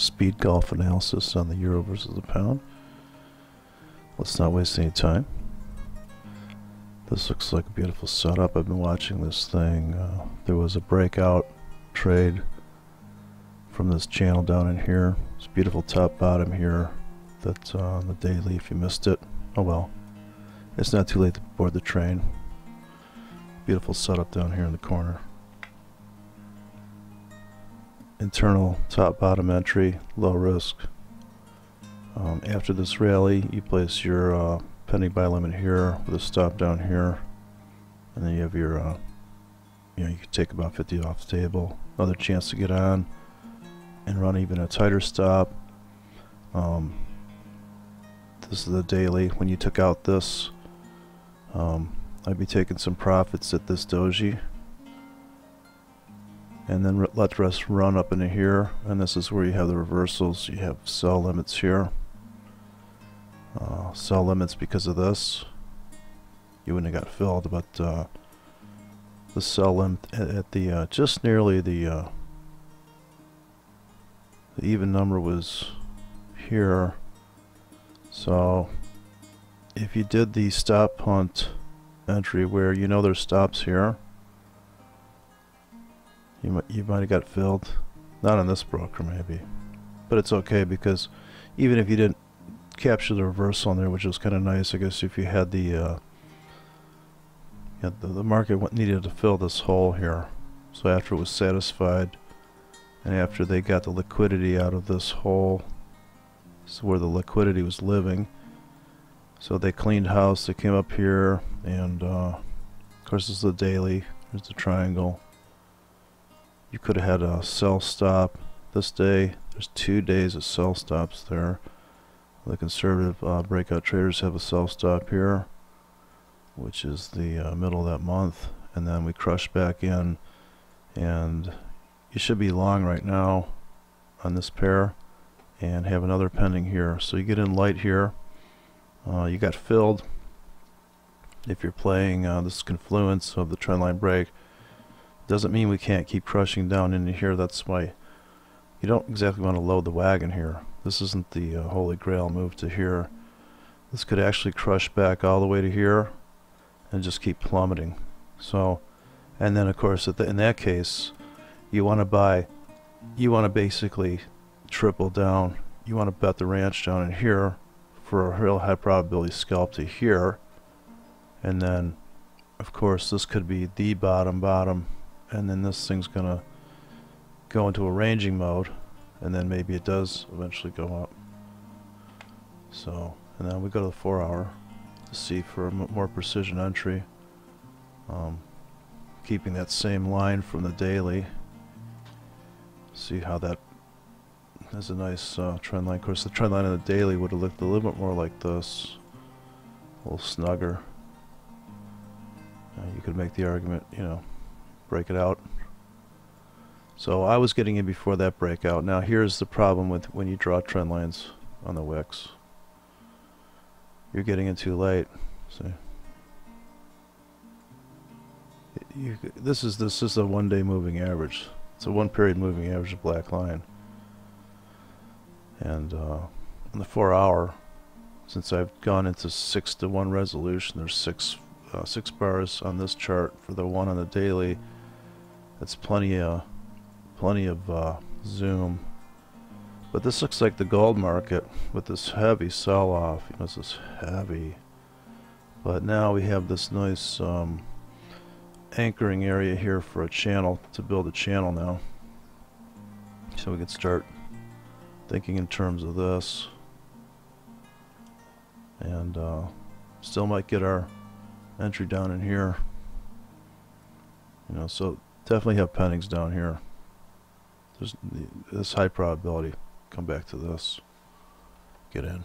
speed golf analysis on the euro versus the pound. Let's not waste any time. This looks like a beautiful setup. I've been watching this thing. Uh, there was a breakout trade from this channel down in here. It's beautiful top bottom here. That's uh, on the daily if you missed it. Oh well. It's not too late to board the train. Beautiful setup down here in the corner internal top bottom entry low risk. Um, after this rally you place your uh, pending buy limit here with a stop down here. And then you have your uh, you know you can take about 50 off the table. Another chance to get on and run even a tighter stop. Um, this is the daily when you took out this. Um, I'd be taking some profits at this doji and then let rest run up into here. And this is where you have the reversals. You have sell limits here. Uh, sell limits because of this. You wouldn't have got filled but uh, the sell limit at, the uh, just nearly the uh, the even number was here. So if you did the stop punt entry where you know there's stops here you might, you might have got filled. Not on this broker, maybe. But it's okay because even if you didn't capture the reversal on there, which was kind of nice, I guess if you had the, uh, yeah, the, the market needed to fill this hole here. So after it was satisfied, and after they got the liquidity out of this hole, this is where the liquidity was living. So they cleaned house, they came up here, and uh, of course this is the daily, there's the triangle you could have had a sell stop this day. There's two days of sell stops there. The conservative uh, breakout traders have a sell stop here, which is the uh, middle of that month. And then we crush back in, and you should be long right now on this pair and have another pending here. So you get in light here. Uh, you got filled. If you're playing uh, this confluence of the trendline break, doesn't mean we can't keep crushing down into here. That's why you don't exactly want to load the wagon here. This isn't the uh, holy grail move to here. This could actually crush back all the way to here and just keep plummeting. So, and then of course the, in that case, you want to buy, you want to basically triple down. You want to bet the ranch down in here for a real high probability scalp to here. And then, of course, this could be the bottom bottom and then this thing's gonna go into a ranging mode and then maybe it does eventually go up. So and then we go to the four hour to see for a more precision entry um, keeping that same line from the daily. See how that has a nice uh, trend line. Of course the trend line of the daily would have looked a little bit more like this a little snugger. Uh, you could make the argument you know break it out. So I was getting in before that breakout. Now here's the problem with when you draw trend lines on the wicks. You're getting in too late. See? You, this is this is a one-day moving average. It's a one-period moving average of black line. And uh, in the four-hour, since I've gone into six to one resolution, there's six uh, six bars on this chart for the one on the daily. That's plenty of plenty of uh, zoom. But this looks like the gold market with this heavy sell-off. You know, this is heavy. But now we have this nice um, anchoring area here for a channel to build a channel now. So we can start thinking in terms of this. And uh, still might get our entry down in here. You know, so Definitely have pendings down here. There's this high probability. Come back to this. Get in.